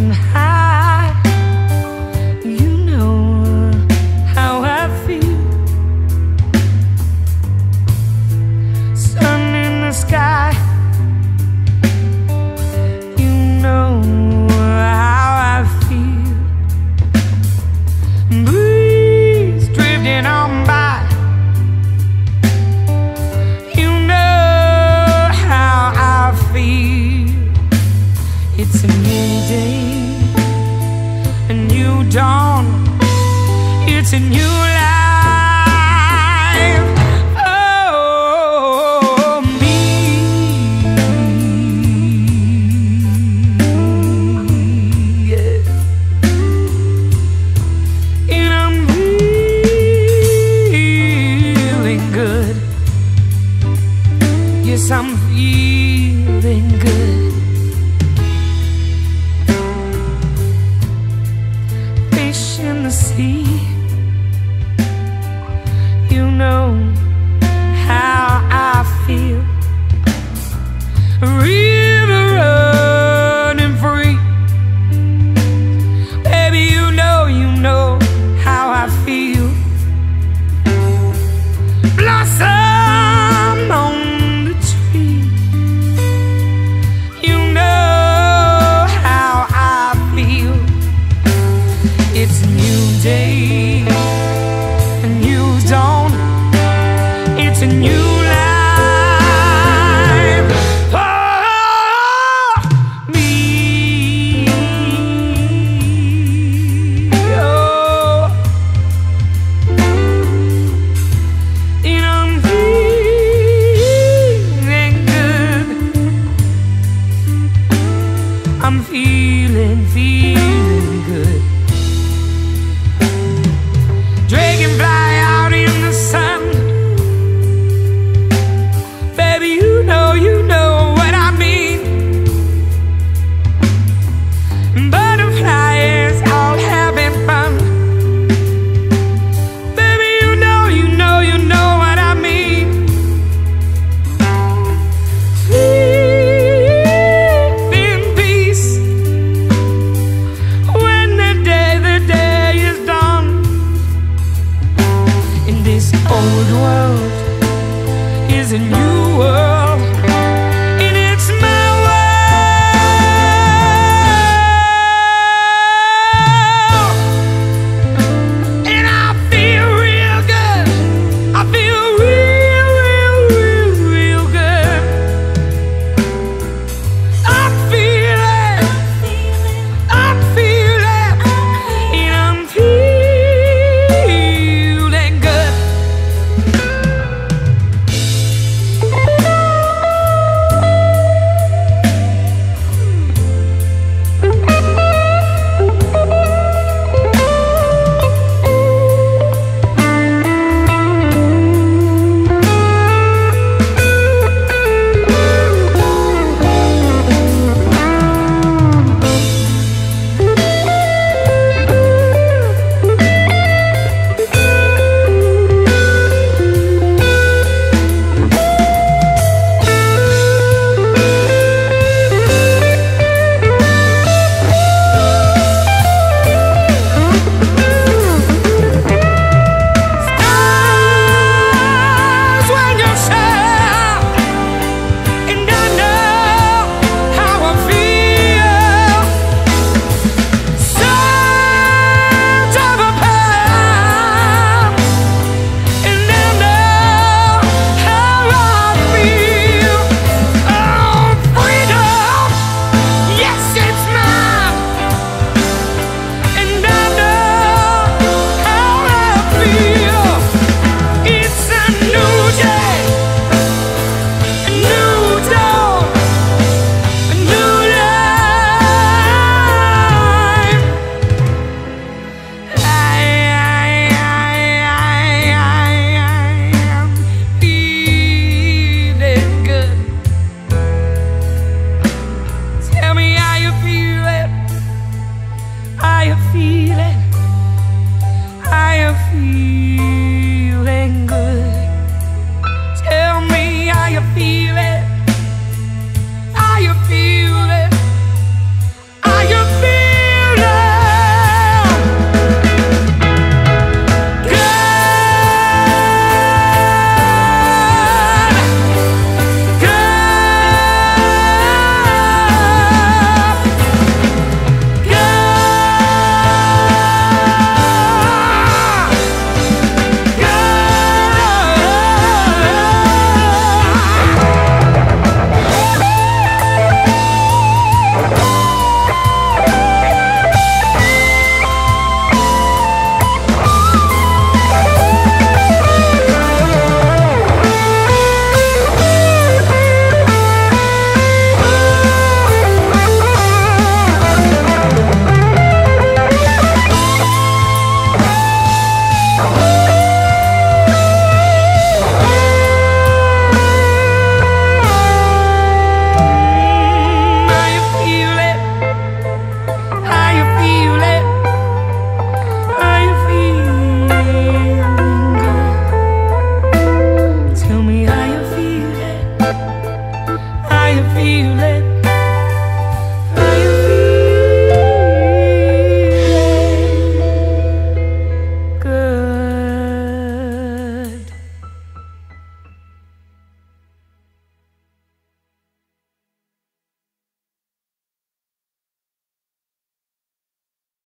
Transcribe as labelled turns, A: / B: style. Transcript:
A: and high. day, a new dawn. It's a new life. Oh, me. Yeah. And I'm feeling good. Yes, I'm feeling good.